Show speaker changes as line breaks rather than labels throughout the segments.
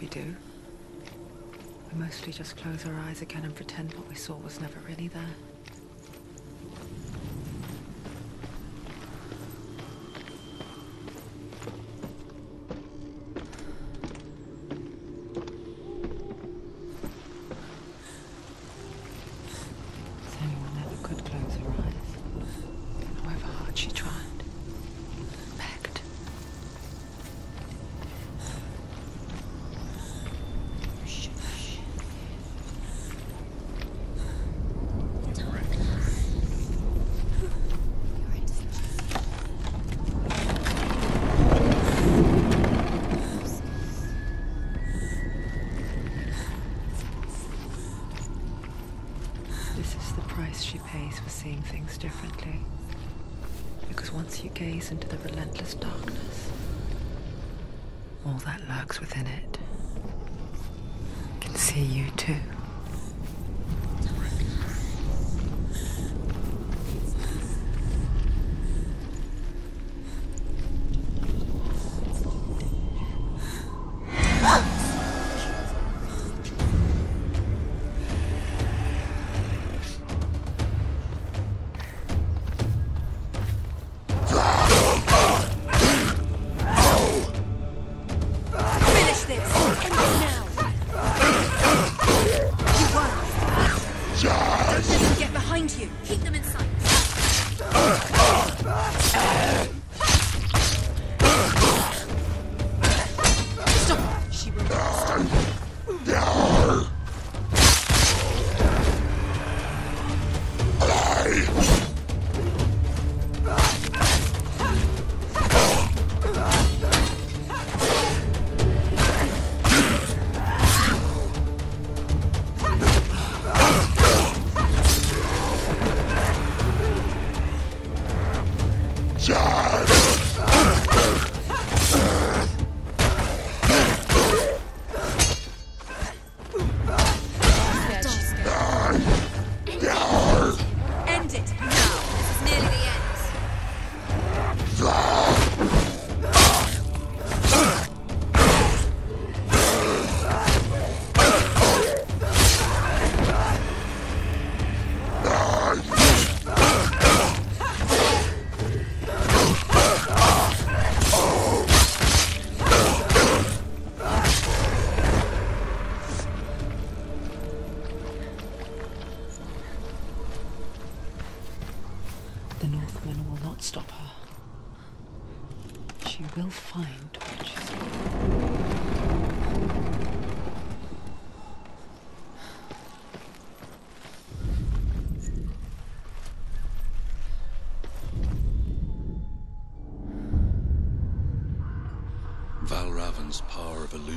we do. We mostly just close our eyes again and pretend what we saw was never really there.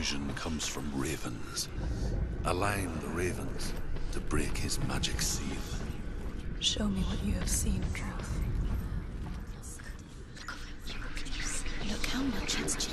illusion comes from ravens. Align the ravens to break his magic seal.
Show me what you have seen, Truth.
Look how much it's changed.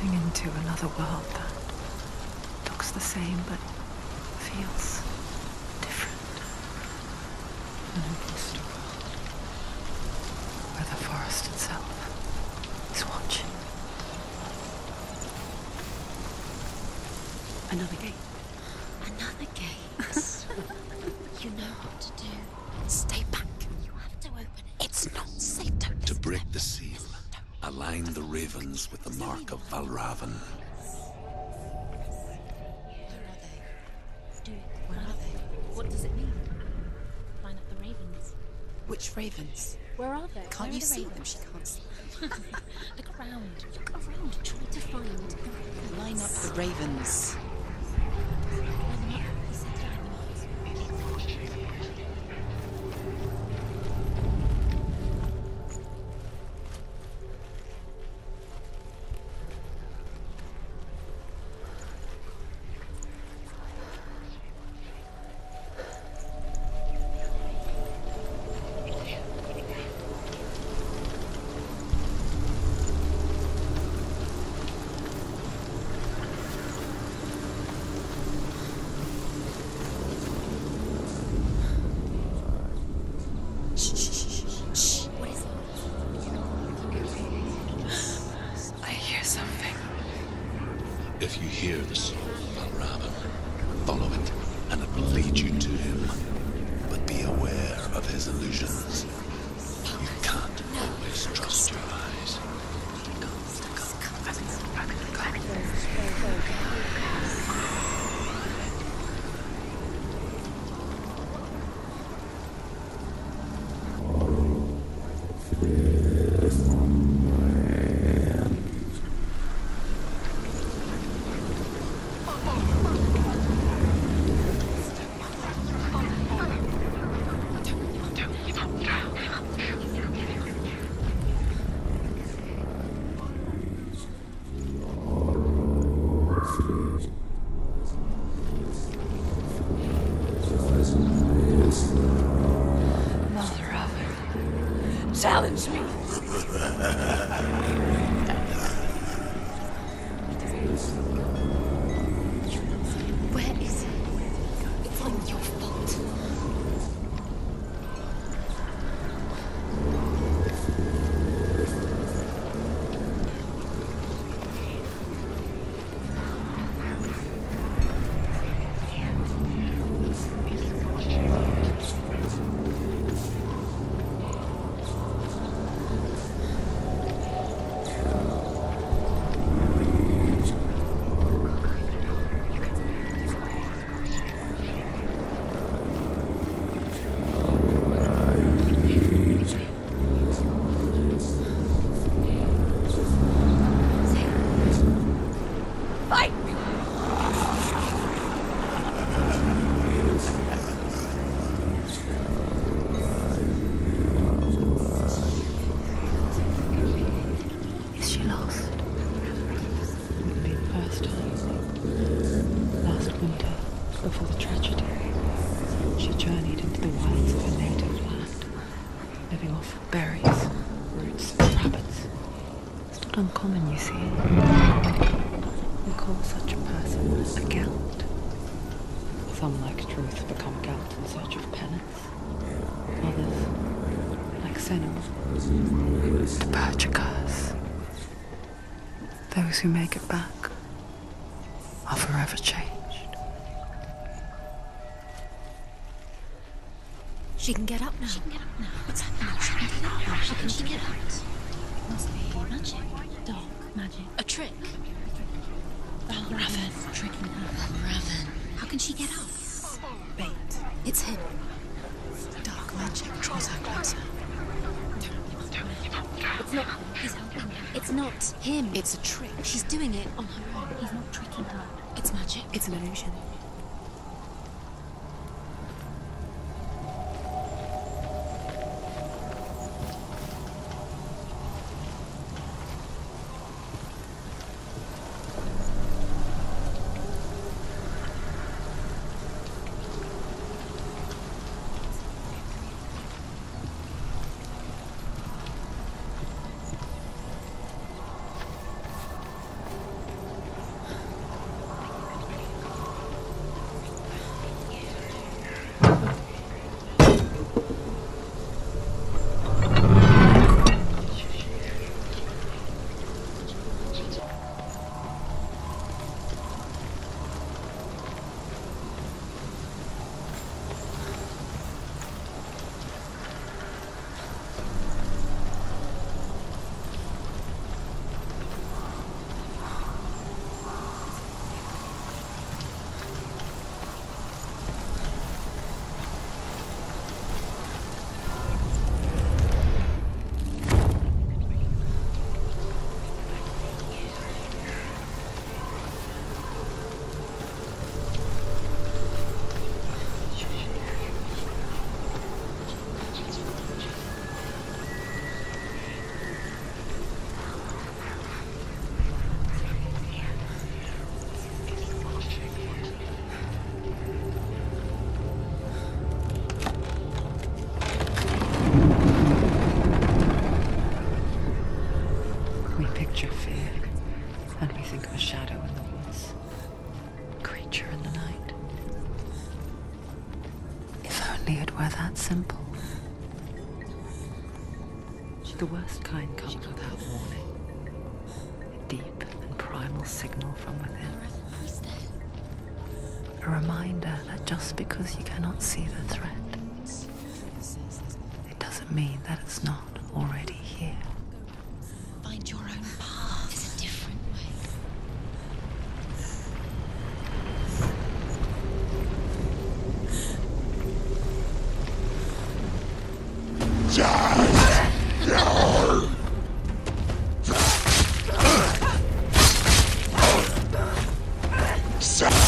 passing into another world that looks the same but feels different. An imposter world where the forest itself is watching. Another gate.
Mark of Valravn.
Where are they? Do Where are they?
What does it mean?
Line up the ravens.
Which ravens?
Where are they?
Can't
Where
you
the
see them? She can't see. Them.
Look around. Look around. Try to find.
Line up the ravens.
Who make it back are forever changed.
She can get up now.
She can get up now. What's happening? She can get up now. How can she get out? Must be magic. Dark magic.
A trick.
Valravn oh, tricking her.
Raven.
How can she get up?
Bait.
It's him.
Dark magic draws her closer.
It's not him. He's helping her. It's not him.
It's a trick.
She's doing it on her own.
He's not tricking her.
It's magic. It's an illusion.
Reminder that just because you cannot see the threat, it doesn't mean that it's not already here.
Find your own path. There's a different way.
Take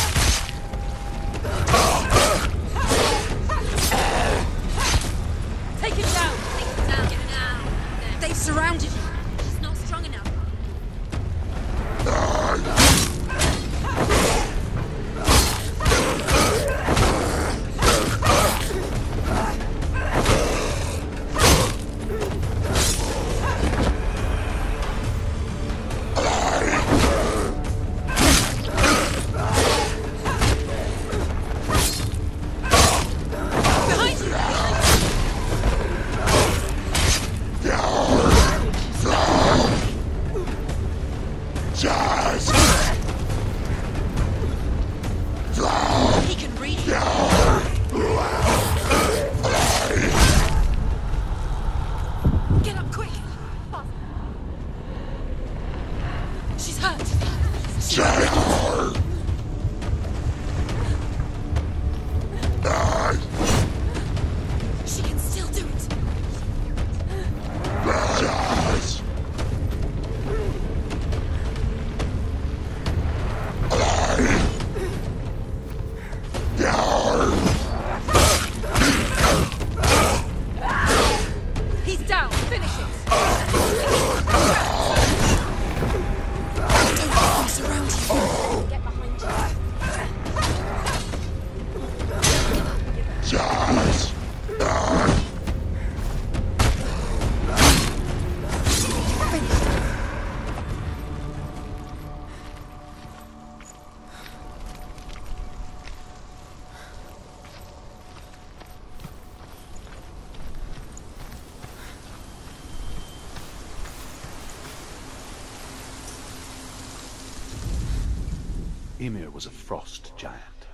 Ymir was a frost giant,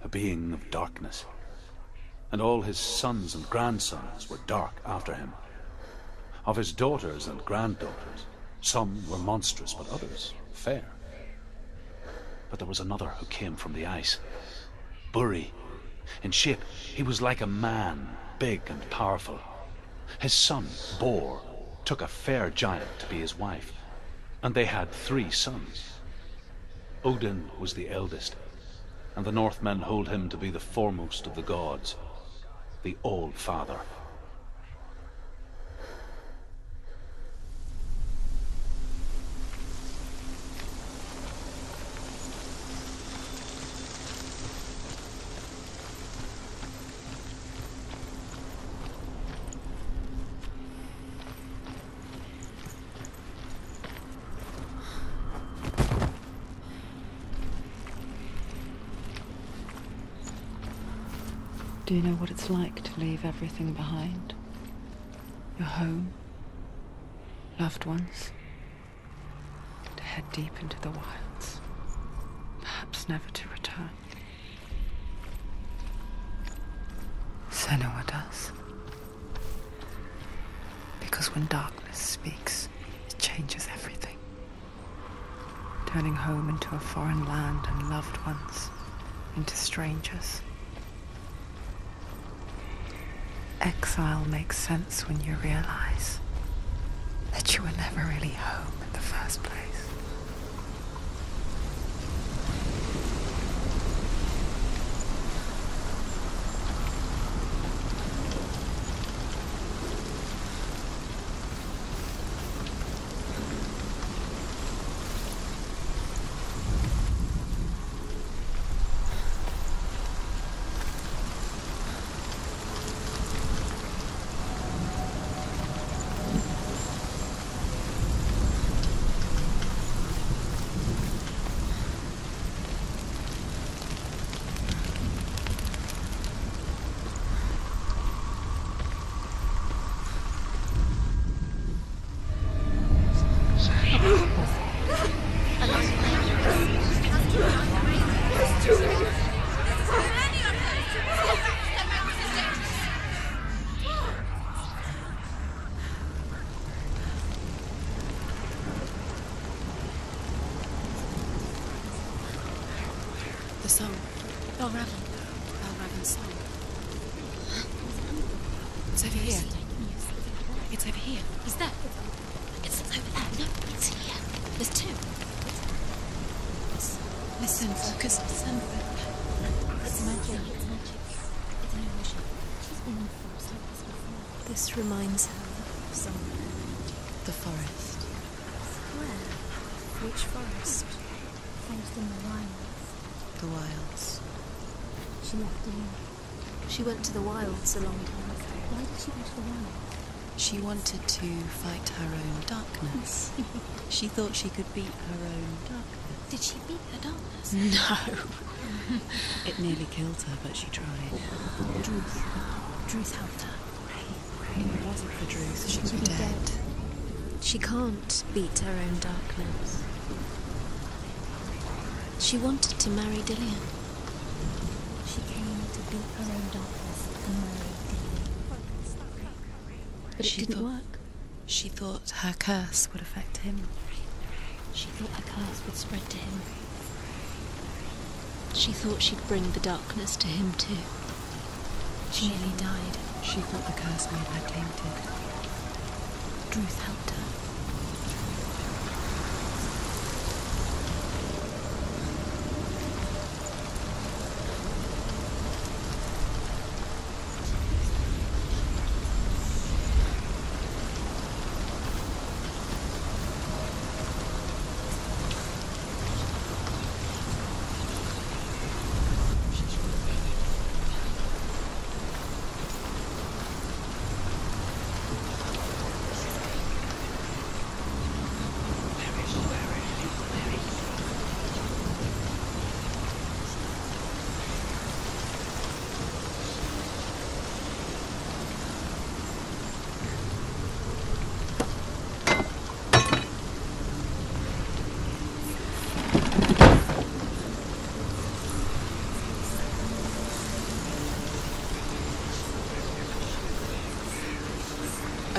a being of darkness, and all his sons and grandsons were dark after him. Of his daughters and granddaughters, some were monstrous, but others fair. But there was another who came from the ice, Buri. In shape, he was like a man, big and powerful. His son, Bor, took a fair giant to be his wife, and they had three sons. Odin was the eldest, and the Northmen hold him to be the foremost of the gods, the All
Do you know what it's like to leave everything behind? Your home, loved ones, to head deep into the wilds, perhaps never to return. Senua does. Because when darkness speaks, it changes everything. Turning home into a foreign land and loved ones into strangers. Exile makes sense when you realize that you were never really home in the first place.
This
reminds her of somewhere.
The forest.
Where? Which forest?
Forest in the wilds.
The wilds.
She left alone.
She went to the wilds a long time ago.
Why did she go to the wilds?
She wanted to fight her own darkness. she thought she could beat her own darkness.
Did she beat her darkness?
No. it nearly killed her, but she tried.
Druth. Druth helped her.
If it wasn't for Druth, she would
She'd
be
be
dead.
dead.
She can't beat her own darkness. She wanted to marry Dillion.
She came to beat her own darkness and marry Dillion.
But
She
it didn't
thought-
work.
She thought her curse would affect him.
She thought her curse would spread to him.
She thought she'd bring the darkness to him too. She nearly died.
She thought the curse made her tainted.
Druth helped her.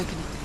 Open it.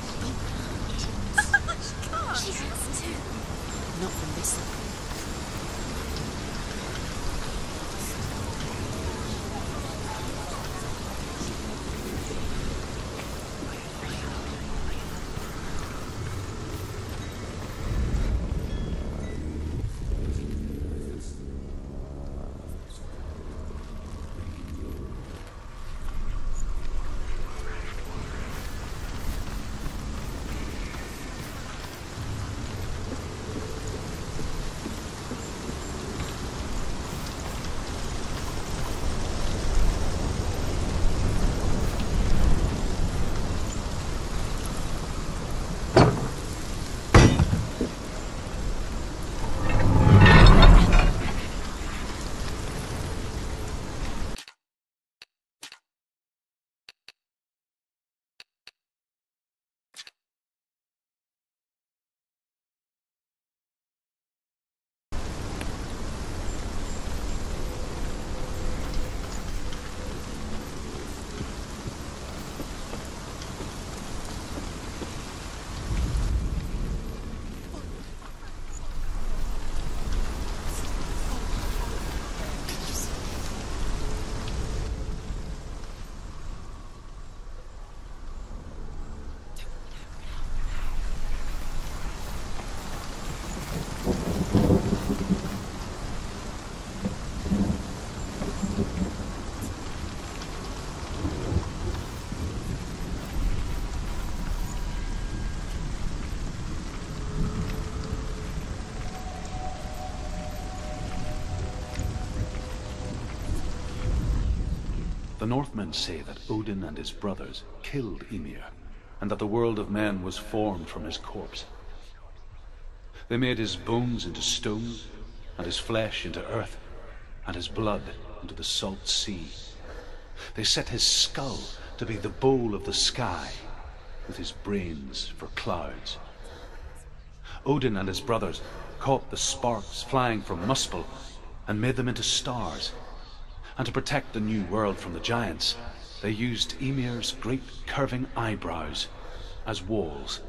Northmen say that Odin and his brothers killed Ymir, and that the world of men was formed from his corpse. They made his bones into stone, and his flesh into earth, and his blood into the salt sea. They set his skull to be the bowl of the sky, with his brains for clouds. Odin and his brothers caught the sparks flying from Muspel and made them into stars. And to protect the new world from the giants, they used Ymir's great curving eyebrows as walls.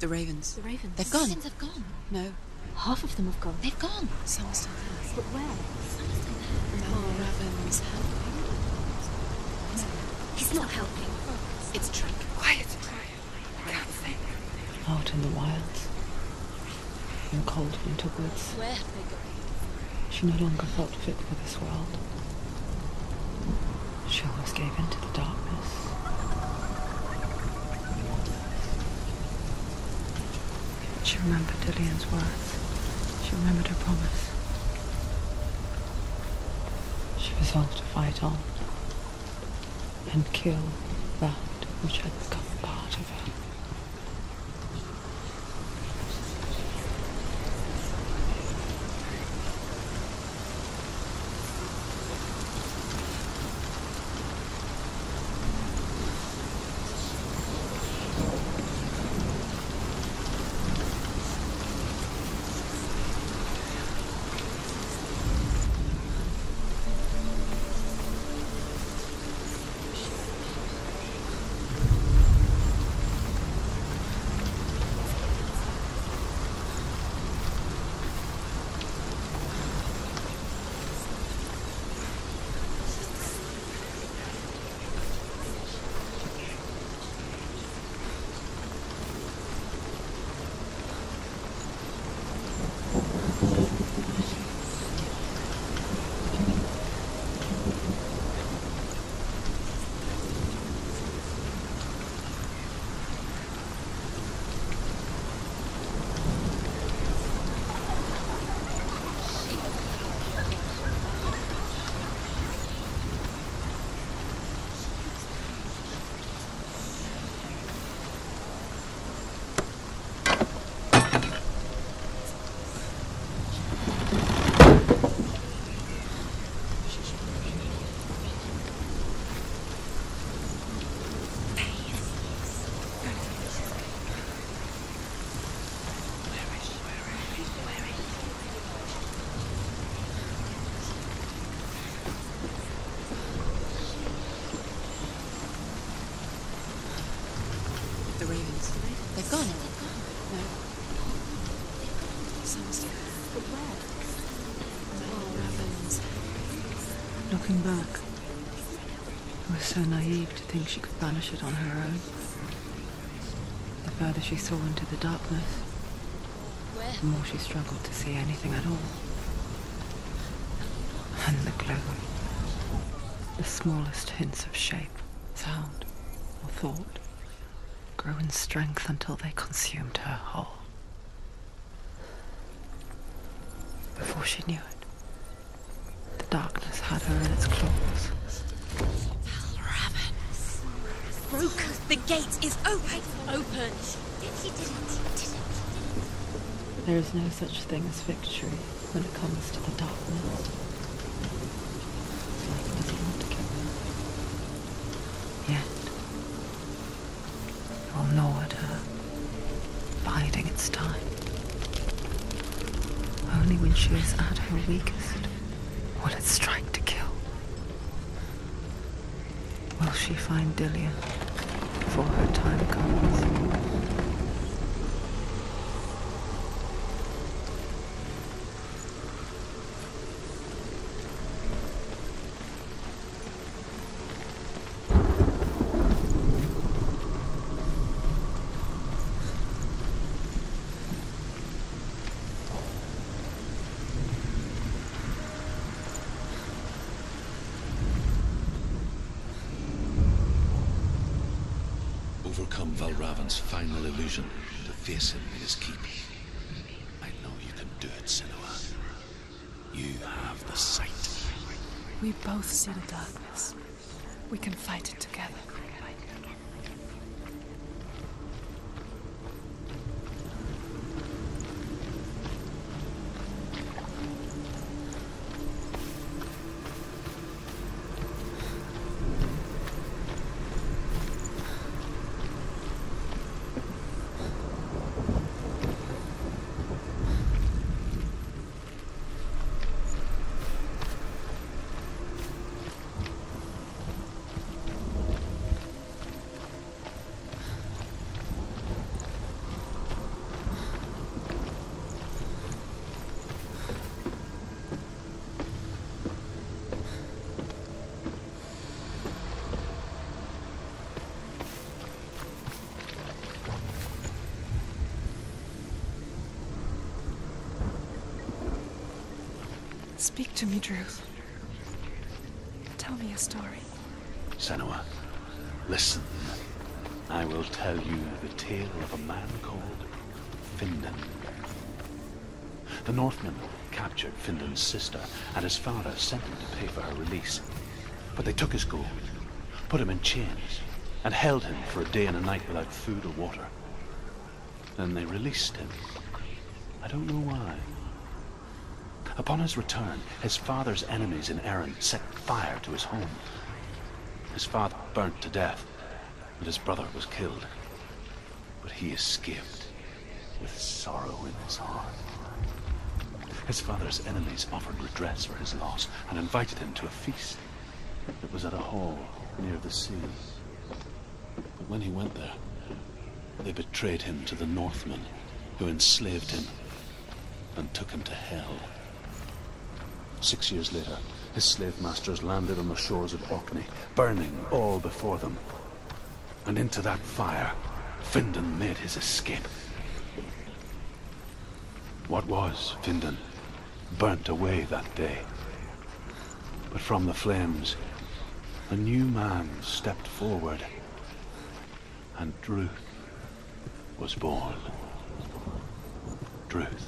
The ravens.
The ravens.
They've gone.
Since have gone.
No,
Half of them have gone.
They've gone.
some are still there.
But where?
Some are still there.
No, ravens helping.
He's not helping.
It's trick.
Quiet. Can't think. Out in the wilds. In cold winter woods.
Where have they gone?
She no longer felt fit for this world. She always gave in to the darkness. She remembered Dillion's words. She remembered her promise. She resolved to fight on and kill that which had come part Looking back, I was so naive to think she could banish it on her own. The further she saw into the darkness, the more she struggled to see anything at all. And the glow, the smallest hints of shape, sound, or thought, grew in strength until they consumed her whole. Before she knew it, darkness had her in its claws.
Ravens. Broken. The gate is open. Open.
She did it. Did it.
There is no such thing as victory when it comes to the darkness. Life doesn't want to kill. Yet, it will her, biding its time. Only when she is at her weakest will it strike to kill. Will she find Dillion before her time comes?
Overcome Valravn's final illusion to face him in his keep. I know you can do it, Senua. You have the sight.
We both see the darkness. We can fight it together. Speak to me, Druth. Tell me a story.
Senua, listen. I will tell you the tale of a man called Findan. The Northmen captured Findan's sister, and his father sent him to pay for her release. But they took his gold, put him in chains, and held him for a day and a night without food or water. Then they released him. I don't know why. Upon his return, his father's enemies in Erin set fire to his home. His father burnt to death, and his brother was killed. But he escaped with sorrow in his heart. His father's enemies offered redress for his loss and invited him to a feast. It was at a hall near the sea. But when he went there, they betrayed him to the Northmen, who enslaved him and took him to hell. Six years later, his slave masters landed on the shores of Orkney, burning all before them. And into that fire, Findan made his escape. What was Findan burnt away that day. But from the flames, a new man stepped forward, and Druth was born. Druth,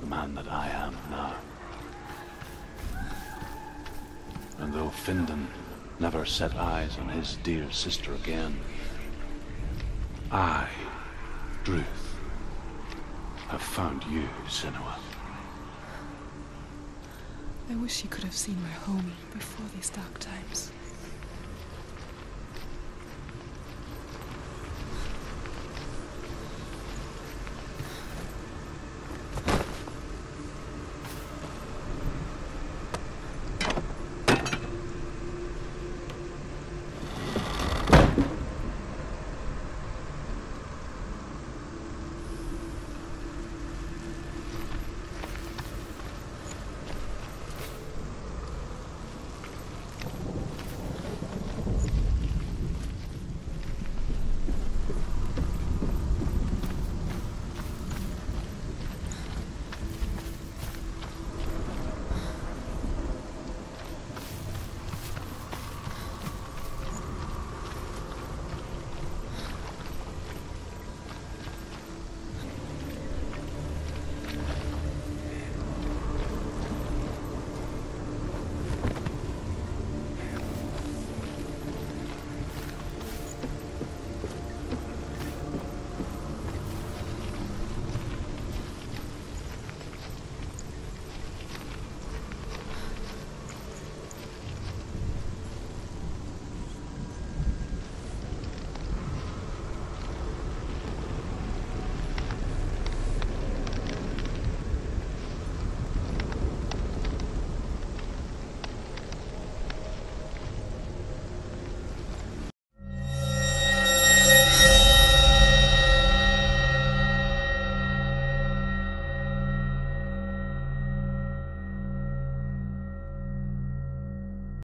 the man that I am now. And though Findon never set eyes on his dear sister again, I, Druth, have found you, Senua.
I wish you could have seen my home before these dark times.